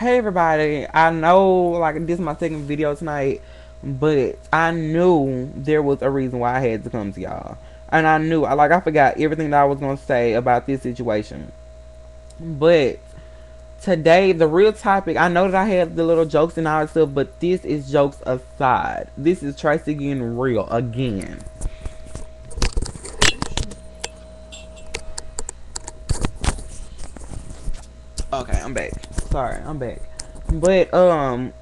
Hey everybody, I know like this is my second video tonight, but I knew there was a reason why I had to come to y'all. And I knew, I like I forgot everything that I was going to say about this situation. But today, the real topic, I know that I had the little jokes and all that stuff, but this is jokes aside. This is Tracy getting real again. Okay, I'm back. Sorry, I'm back. But um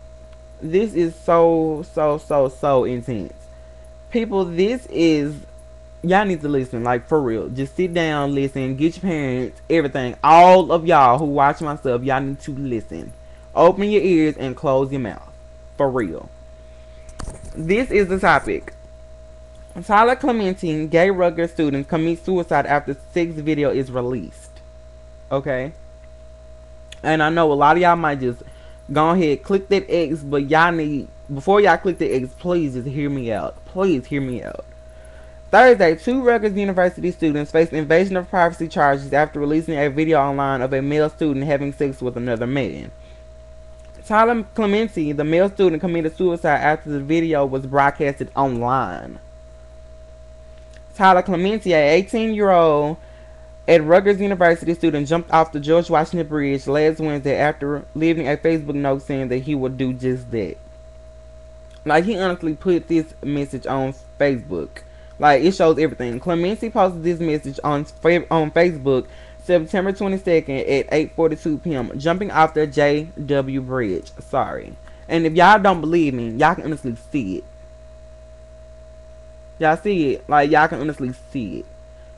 this is so so so so intense. People, this is y'all need to listen, like for real. Just sit down, listen, get your parents, everything. All of y'all who watch my stuff, y'all need to listen. Open your ears and close your mouth. For real. This is the topic. Tyler Clementi, gay Rutgers student, commits suicide after six video is released. Okay? And I know a lot of y'all might just go ahead, click that X, but y'all need, before y'all click the X, please just hear me out. Please hear me out. Thursday, two Rutgers University students faced invasion of privacy charges after releasing a video online of a male student having sex with another man. Tyler Clementi, the male student, committed suicide after the video was broadcasted online. Tyler Clementi, a 18-year-old at Rutgers University student jumped off the George Washington Bridge last Wednesday after leaving a Facebook note saying that he would do just that. Like he honestly put this message on Facebook. Like it shows everything. Clementi posted this message on on Facebook September 22nd at 8:42 p.m. Jumping off the JW Bridge. Sorry. And if y'all don't believe me, y'all can honestly see it. Y'all see it. Like y'all can honestly see it.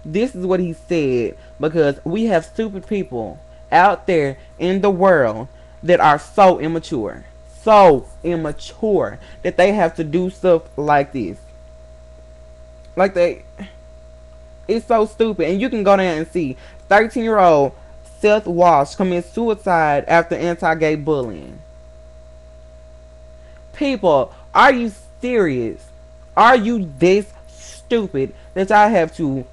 This is what he said because we have stupid people out there in the world that are so immature. So immature that they have to do stuff like this. Like they it's so stupid. And you can go down and see 13 year old Seth Walsh commits suicide after anti-gay bullying. People, are you serious? Are you this stupid that I have to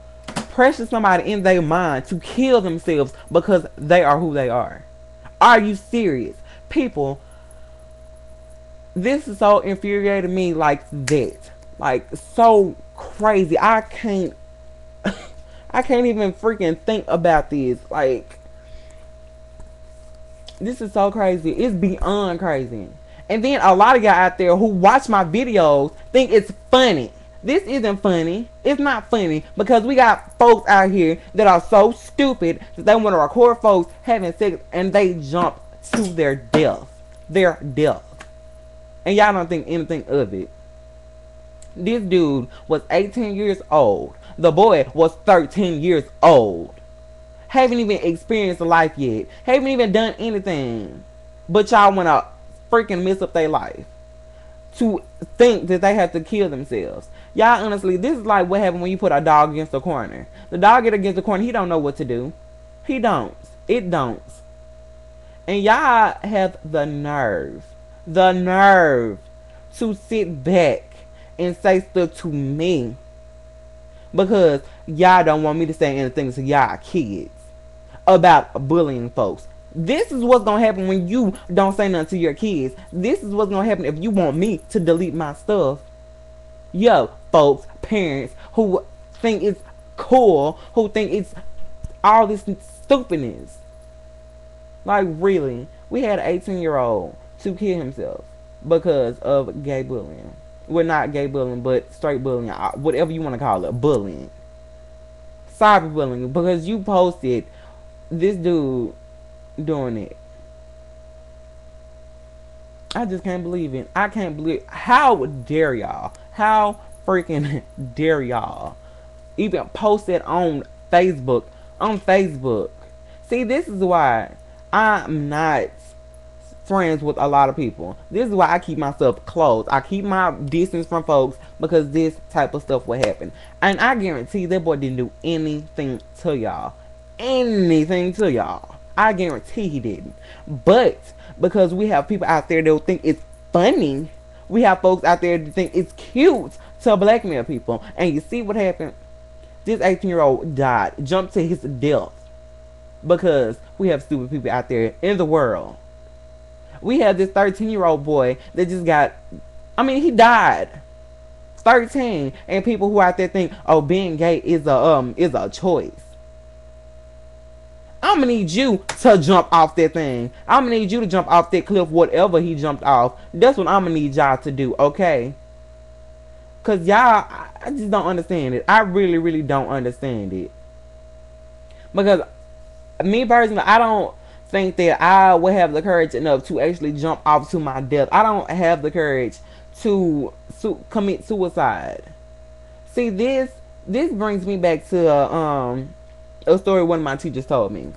pressure somebody in their mind to kill themselves because they are who they are. Are you serious? People, this is so infuriating me like that. Like so crazy. I can't I can't even freaking think about this. Like this is so crazy. It's beyond crazy. And then a lot of y'all out there who watch my videos think it's funny. This isn't funny. It's not funny because we got folks out here that are so stupid that they want to record folks having sex and they jump to their death. Their death. And y'all don't think anything of it. This dude was 18 years old. The boy was 13 years old. Haven't even experienced life yet. Haven't even done anything. But y'all want to freaking mess up their life. To think that they have to kill themselves. Y'all, honestly, this is like what happened when you put a dog against a corner. The dog get against the corner, he don't know what to do. He don't. It don't. And y'all have the nerve, the nerve to sit back and say stuff to me because y'all don't want me to say anything to y'all kids about bullying folks. This is what's gonna happen when you don't say nothing to your kids. This is what's gonna happen if you want me to delete my stuff yo, folks, parents who think it's cool, who think it's all this stupidness. Like, really, we had an 18 year old to kill himself because of gay bullying. Well, not gay bullying, but straight bullying, uh, whatever you want to call it, bullying. Cyberbullying, because you posted this dude doing it. I just can't believe it. I can't believe. How dare y'all? How freaking dare y'all even post it on Facebook? On Facebook. See, this is why I'm not friends with a lot of people. This is why I keep myself close. I keep my distance from folks because this type of stuff will happen. And I guarantee that boy didn't do anything to y'all. Anything to y'all. I guarantee he didn't. But because we have people out there that think it's funny we have folks out there that think it's cute to blackmail people. And you see what happened? This 18 year old died, jumped to his death. Because we have stupid people out there in the world We have this 13 year old boy that just got, I mean, he died. 13 and people who out there think oh being gay is a um is a choice I'm gonna need you to jump off that thing. I'm gonna need you to jump off that cliff, whatever he jumped off. That's what I'm gonna need y'all to do, okay? Cause y'all, I just don't understand it. I really, really don't understand it. Because me personally, I don't think that I would have the courage enough to actually jump off to my death. I don't have the courage to commit suicide. See this this brings me back to uh, um a story one of my teachers told me.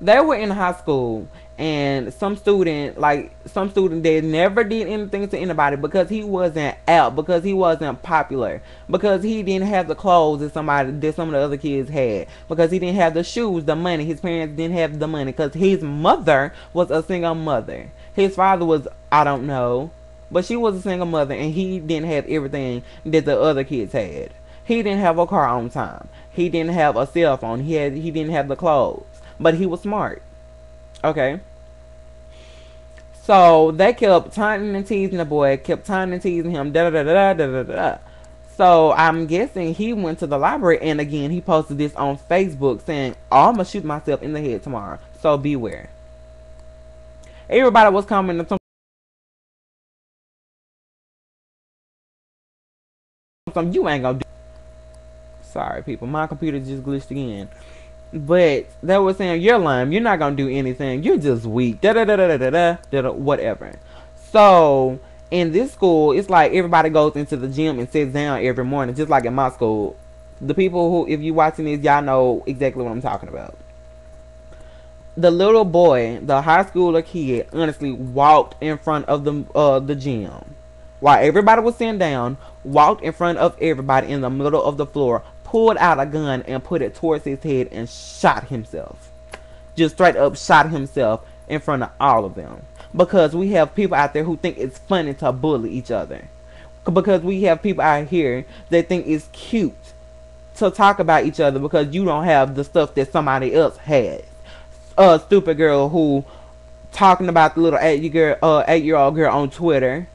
They were in high school and some student like some student that never did anything to anybody because he wasn't out because he wasn't popular because he didn't have the clothes that somebody that some of the other kids had because he didn't have the shoes the money his parents didn't have the money because his mother was a single mother his father was i don't know but she was a single mother and he didn't have everything that the other kids had he didn't have a car on time he didn't have a cell phone. He had he didn't have the clothes, but he was smart. Okay. So they kept taunting and teasing the boy, kept taunting and teasing him. Da da da da da da da. So I'm guessing he went to the library and again he posted this on Facebook saying, oh, "I'm gonna shoot myself in the head tomorrow." So beware. Everybody was commenting. Some you ain't gonna do. Sorry, people. My computer just glitched again. But they were saying you're lame. You're not gonna do anything. You're just weak. Da da da da da da da da. Whatever. So in this school, it's like everybody goes into the gym and sits down every morning, just like in my school. The people who, if you watching this, y'all know exactly what I'm talking about. The little boy, the high schooler kid, honestly walked in front of the uh the gym while everybody was sitting down, walked in front of everybody in the middle of the floor, pulled out a gun and put it towards his head and shot himself. Just straight up shot himself in front of all of them. Because we have people out there who think it's funny to bully each other. Because we have people out here that think it's cute to talk about each other because you don't have the stuff that somebody else has. A stupid girl who talking about the little eight year uh eight year old girl on Twitter.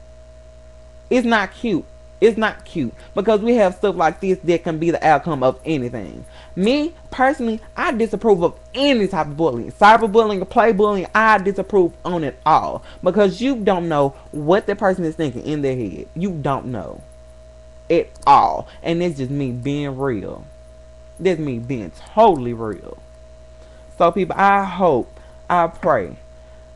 It's not cute. It's not cute because we have stuff like this that can be the outcome of anything. Me personally, I disapprove of any type of bullying, cyberbullying, play bullying. I disapprove on it all because you don't know what the person is thinking in their head. You don't know at all, and it's just me being real. That's me being totally real. So, people, I hope, I pray,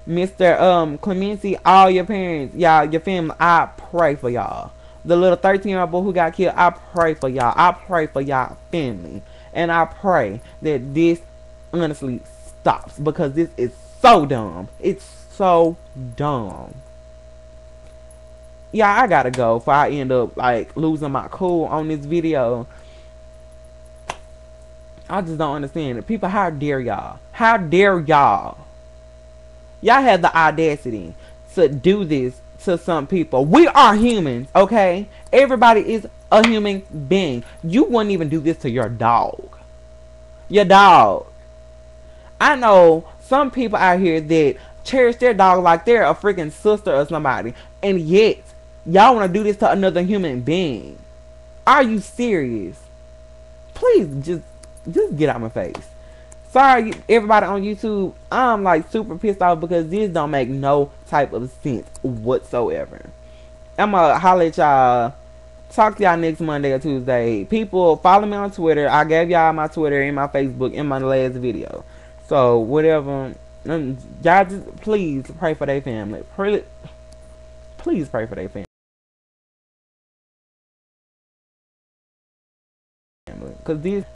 Mr. Um Clementi, all your parents, y'all, your family, I pray for y'all the little 13 year old boy who got killed, I pray for y'all. I pray for y'all family. And I pray that this honestly stops because this is so dumb. It's so dumb. Yeah, I gotta go if I end up like losing my cool on this video. I just don't understand it. People, how dare y'all? How dare y'all? Y'all have the audacity to do this to some people. We are humans, okay? Everybody is a human being. You wouldn't even do this to your dog. Your dog. I know some people out here that cherish their dog like they're a freaking sister or somebody. And yet, y'all want to do this to another human being. Are you serious? Please just just get out my face sorry everybody on YouTube. I'm like super pissed off because this don't make no type of sense whatsoever. I'ma holler at y'all. Talk to y'all next Monday or Tuesday. People follow me on Twitter. I gave y'all my Twitter and my Facebook in my last video. So whatever. Um, y'all just please pray for their family. Pray, please pray for their family. Cause this